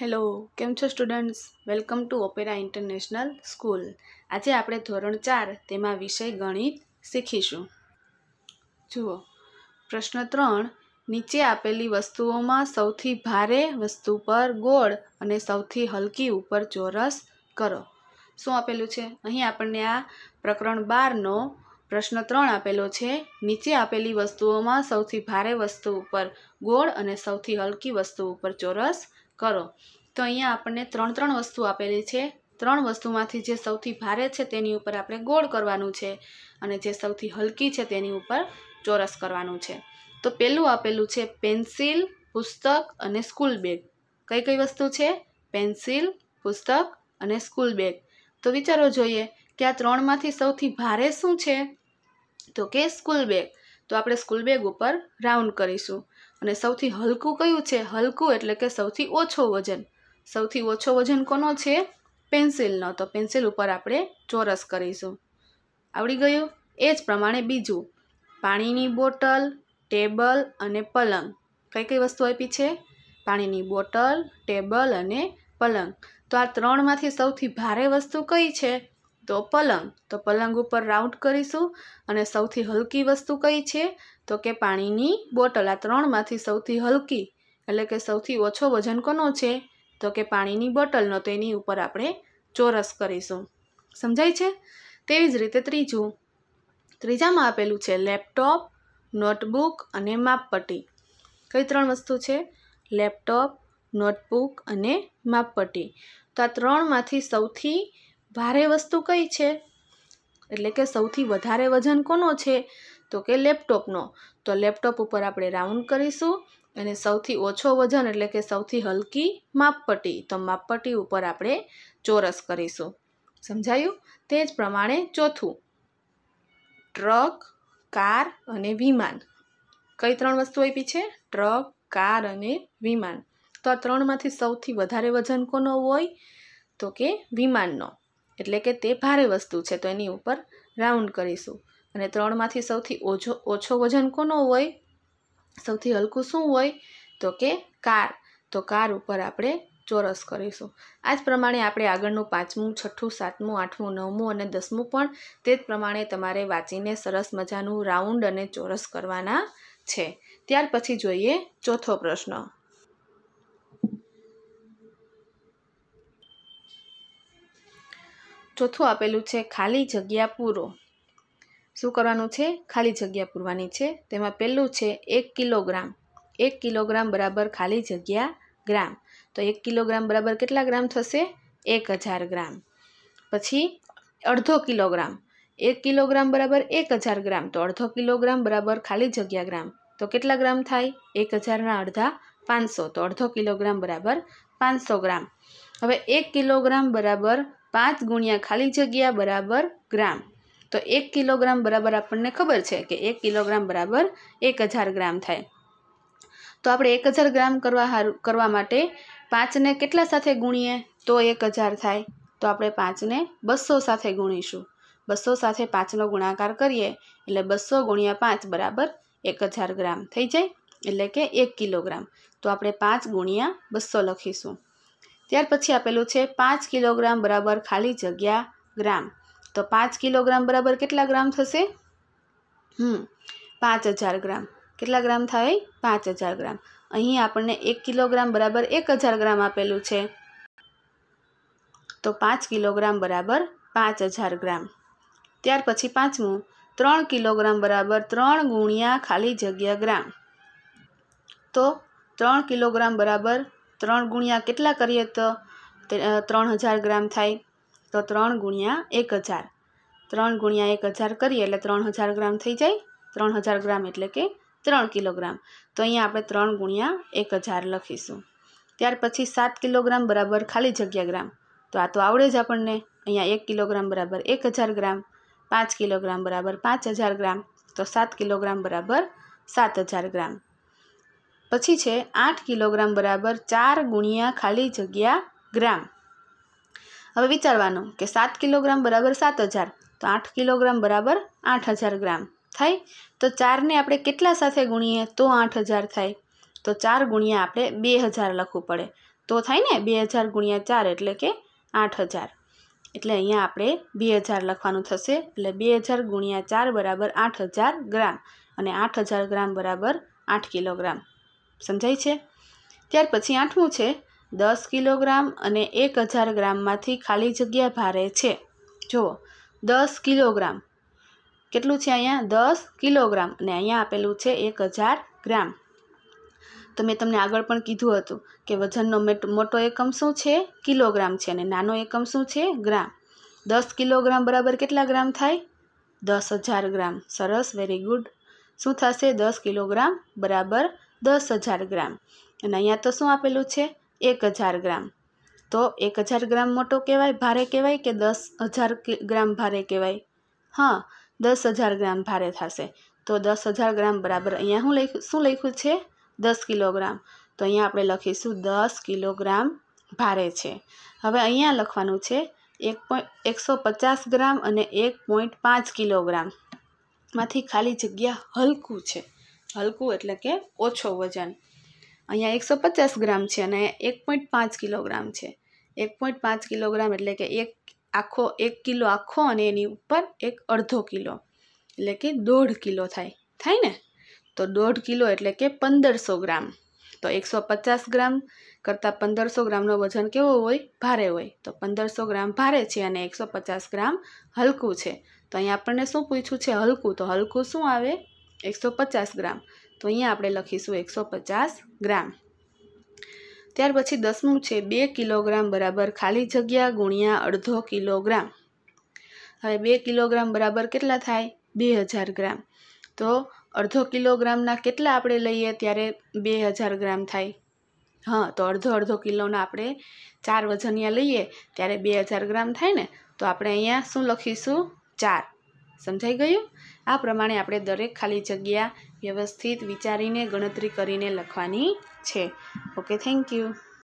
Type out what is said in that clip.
Hello, કેમ છો students? Welcome to Opera International School. આજે આપણે ધોરણ ચાર તેમાં વિષય ગણિત શીખીશું. જુઓ, પ્રશ્ન ત્રણ, નીચે આપેલી વસ્તુઓમાં સૌથી ભારે વસ્તુ પર ગોળ અને સૌથી હલકી ઉપર ચોરસ કરો. શું આપેલું છે? અહીં આપણને આ પ્રકરણ બારનો પ્રશ્ન ત્રણ આપેલો છે. નીચે આપેલી વસ્તુઓમાં સૌથી ભારે વસ્તુ ઉપર ગોળ અને સૌથી હલકી વસ્તુ ઉપર ચોરસ કરો. તો અહીંયા આપણને ત્રણ ત્રણ વસ્તુ આપેલી છે. ત્રણ વસ્તુમાંથી જે સૌથી ભારે છે તેની ઉપર આપણે ગોળ કરવાનું છે અને જે સૌથી હલકી છે તેની ઉપર ચોરસ કરવાનું છે. તો પહેલું આપેલું છે પેન્સિલ, પુસ્તક અને સ્કૂલ બેગ. કઈ કઈ વસ્તુ છે? પેન્સિલ, પુસ્તક અને સ્કૂલ બેગ. તો વિચારો જોઈએ કે આ ત્રણમાંથી સૌથી ભારે શું છે? તો કે સ્કૂલ બેગ. તો આપણે સ્કૂલ બેગ ઉપર રાઉન્ડ કરીશું. અને સૌથી હલકું કયું છે? હલકું એટલે કે સૌથી ઓછો વજન. સૌથી ઓછો વજન કોનો છે? પેન્સિલનો. તો પેન્સિલ ઉપર આપણે ચોરસ કરીશું. આવડી ગયું? એ જ પ્રમાણે બીજું. પાણીની બોટલ, ટેબલ અને પલંગ. કઈ કઈ વસ્તુ આપી છે? પાણીની બોટલ, ટેબલ અને પલંગ. તો આ ત્રણમાંથી સૌથી ભારે વસ્તુ કઈ છે? તો પલંગ. તો પલંગ ઉપર રાઉન્ડ કરીશું અને સૌથી હલકી વસ્તુ કઈ છે? તો કે પાણીની બોટલ. આ ત્રણમાંથી સૌથી હલકી, એટલે કે સૌથી ઓછો વજન કોનો છે? તો કે પાણીની બોટલનો. તો એની ઉપર આપણે ચોરસ કરીશું. સમજાય છે? તેવી જ રીતે ત્રીજું. ત્રીજામાં આપેલું છે લેપટોપ, નોટબુક અને માપપટ્ટી. કઈ ત્રણ વસ્તુ છે? લેપટોપ, નોટબુક અને માપપટ્ટી. તો આ ત્રણમાંથી સૌથી ભારે વસ્તુ કઈ છે? એટલે કે સૌથી વધારે વજન કોનો છે? તો કે લેપટોપનો. તો લેપટોપ ઉપર આપણે રાઉન્ડ કરીશું અને સૌથી ઓછો વજન એટલે કે સૌથી હલકી માપપટ્ટી, તો માપપટ્ટી ઉપર આપણે ચોરસ કરીશું. સમજાયું? તે જ પ્રમાણે ચોથું. ટ્રક, કાર અને વિમાન. કઈ ત્રણ વસ્તુ આપી છે? ટ્રક, કાર અને વિમાન. તો આ ત્રણમાંથી સૌથી વધારે વજન કોનો હોય? તો કે વિમાનનો. એટલે કે તે ભારે વસ્તુ છે, તો એની ઉપર રાઉન્ડ કરીશું. અને ત્રણમાંથી સૌથી ઓછો ઓછો વજન કોનો હોય? સૌથી હલકું શું હોય? તો કે કાર. તો કાર ઉપર આપણે ચોરસ કરીશું. આ જ પ્રમાણે આપણે આગળનું પાંચમું, છઠ્ઠું, સાતમું, આઠમું, નવમું અને દસમું પણ તે જ પ્રમાણે તમારે વાંચીને સરસ મજાનું રાઉન્ડ અને ચોરસ કરવાના છે. ત્યાર પછી જોઈએ ચોથો પ્રશ્ન. ચોથું આપેલું છે ખાલી જગ્યા પૂરો. શું કરવાનું છે? ખાલી જગ્યા પૂરવાની છે. તેમાં પહેલું છે એક કિલોગ્રામ. એક કિલોગ્રામ બરાબર ખાલી જગ્યા ગ્રામ. તો એક કિલોગ્રામ બરાબર કેટલા ગ્રામ થશે? એક હજાર ગ્રામ. પછી અડધો કિલોગ્રામ. એક કિલોગ્રામ બરાબર એક હજાર ગ્રામ. તો અડધો કિલોગ્રામ બરાબર ખાલી જગ્યા ગ્રામ. તો કેટલા ગ્રામ થાય? એક હજારના અડધા પાંચસો. તો અડધો કિલોગ્રામ બરાબર પાંચસો ગ્રામ. હવે એક કિલોગ્રામ બરાબર પાંચ ગુણ્યા ખાલી જગ્યા બરાબર ગ્રામ. તો એક કિલોગ્રામ બરાબર આપણને ખબર છે કે એક કિલોગ્રામ બરાબર એક હજાર ગ્રામ થાય. તો આપણે એક હજાર ગ્રામ કરવા હારું, કરવા માટે પાંચને કેટલા સાથે ગુણીએ? તો એક હજાર થાય. તો આપણે પાંચને બસો સાથે ગુણીશું. બસો સાથે પાંચનો ગુણાકાર કરીએ, એટલે બસો ગુણ્યા પાંચ બરાબર એક હજાર ગ્રામ થઈ જાય, એટલે કે એક કિલોગ્રામ. તો આપણે પાંચ ગુણ્યા બસો લખીશું. ત્યાર પછી આપેલું છે પાંચ કિલોગ્રામ બરાબર ખાલી જગ્યા ગ્રામ. તો પાંચ કિલોગ્રામ બરાબર કેટલા ગ્રામ થશે? હમ, પાંચ હજાર ગ્રામ. કેટલા ગ્રામ થાય? પાંચ હજાર ગ્રામ. અહીં આપણને એક કિલોગ્રામ બરાબર એક હજાર ગ્રામ આપેલું છે. તો પાંચ કિલોગ્રામ બરાબર પાંચ હજાર ગ્રામ. ત્યાર પછી પાંચમું, ત્રણ કિલોગ્રામ બરાબર ત્રણ ગુણ્યા ખાલી જગ્યા ગ્રામ. તો ત્રણ કિલોગ્રામ બરાબર ત્રણ ગુણ્યા કેટલા કરીએ તો ત્રણ હજાર ગ્રામ થાય. તો ત્રણ ગુણ્યા એક હજાર. ત્રણ ગુણ્યા એક હજાર કરીએ એટલે ત્રણ હજાર ગ્રામ થઈ જાય. ત્રણ હજાર ગ્રામ એટલે કે ત્રણ કિલોગ્રામ. તો અહીંયા આપણે ત્રણ ગુણ્યા એક હજાર લખીશું. ત્યાર પછી સાત કિલોગ્રામ બરાબર ખાલી જગ્યા ગ્રામ. તો આ તો આવડે જ આપણને. અહીંયા એક કિલોગ્રામ બરાબર એક હજાર ગ્રામ. પાંચ કિલોગ્રામ બરાબર પાંચ હજાર ગ્રામ. તો સાત કિલોગ્રામ બરાબર સાત હજાર ગ્રામ. પછી છે આઠ કિલોગ્રામ બરાબર ચાર ગુણ્યા ખાલી જગ્યા ગ્રામ. હવે વિચારવાનું કે સાત કિલોગ્રામ બરાબર સાત હજાર, તો આઠ કિલોગ્રામ બરાબર આઠ હજાર ગ્રામ થાય. તો ચારને આપણે કેટલા સાથે ગુણીએ તો આઠ હજાર થાય. તો ચાર ગુણ્યા આપણે બે હજાર લખવું પડે. તો થાય ને બે હજાર ગુણ્યા ચાર એટલે કે આઠ હજાર. એટલે અહીંયા આપણે બે હજાર લખવાનું થશે. એટલે બે હજાર ગુણ્યા ચાર બરાબર આઠ હજાર ગ્રામ. અને આઠ હજાર ગ્રામ બરાબર આઠ કિલોગ્રામ. સમજાય છે? ત્યાર પછી આઠમું છે, દસ કિલોગ્રામ અને એક હજાર ગ્રામમાંથી ખાલી જગ્યા ભારે છે. જુઓ, દસ કિલોગ્રામ. કેટલું છે અહીંયા? દસ કિલોગ્રામ અને અહીંયા આપેલું છે એક હજાર ગ્રામ. તો મેં તમને આગળ પણ કીધું હતું કે વજનનો મોટો એકમ શું છે? કિલોગ્રામ છે અને નાનો એકમ શું છે? ગ્રામ. દસ કિલોગ્રામ બરાબર કેટલા ગ્રામ થાય? દસ હજાર ગ્રામ. સરસ વેરી ગુડ શું થશે? દસ કિલોગ્રામ બરાબર દસ હજાર ગ્રામ. અને અહીંયા તો શું આપેલું છે? એક હજાર ગ્રામ. તો એક હજાર ગ્રામ મોટો કહેવાય, ભારે કહેવાય કે દસ હજાર ગ્રામ ભારે કહેવાય? હા, દસ હજાર ગ્રામ ભારે થશે. તો દસ હજાર ગ્રામ બરાબર અહીંયા હું લખ્યું, શું લખ્યું છે? દસ કિલોગ્રામ. તો અહીંયા આપણે લખીશું દસ કિલોગ્રામ ભારે છે. હવે અહીંયા લખવાનું છે એક પોઈન્ટ, એકસો પચાસ ગ્રામ અને એક પોઈન્ટ પાંચ કિલોગ્રામ. માંથી ખાલી જગ્યા હલકું છે. હલકું એટલે કે ઓછો વજન. અહીંયા એકસો પચાસ ગ્રામ છે અને એક પોઈન્ટ પાંચ કિલોગ્રામ છે. એક પોઈન્ટ પાંચ કિલોગ્રામ એટલે કે એક આખો, એક કિલો આખો અને એની ઉપર એક અડધો કિલો. એટલે કે દોઢ કિલો થાય. થાય ને? તો દોઢ કિલો એટલે કે પંદરસો ગ્રામ. તો એકસો પચાસ ગ્રામ કરતાં પંદરસો ગ્રામનો વજન કેવો હોય? ભારે હોય. તો પંદરસો ગ્રામ ભારે છે અને એકસો પચાસ ગ્રામ હલકું છે. તો અહીંયા આપણને શું પૂછ્યું છે? હલકું. તો હલકું શું આવે? એકસો પચાસ ગ્રામ. તો અહીંયા આપણે લખીશું એકસો પચાસ ગ્રામ. ત્યાર પછી દસમું છે બે કિલોગ્રામ બરાબર ખાલી જગ્યા ગુણ્યા અડધો કિલોગ્રામ. હવે બે કિલોગ્રામ બરાબર કેટલા થાય? બે હજાર ગ્રામ. તો અડધો કિલોગ્રામના કેટલા આપણે લઈએ ત્યારે બે હજાર ગ્રામ થાય? હા, તો અડધો અડધો કિલોના આપણે ચાર વજનિયા લઈએ ત્યારે બે હજાર ગ્રામ થાય ને? તો આપણે અહીંયા શું લખીશું? ચાર. સમજાઈ ગયું? આ પ્રમાણે આપણે દરેક ખાલી જગ્યા વ્યવસ્થિત વિચારીને ગણતરી કરીને લખવાની છે. Okay thank you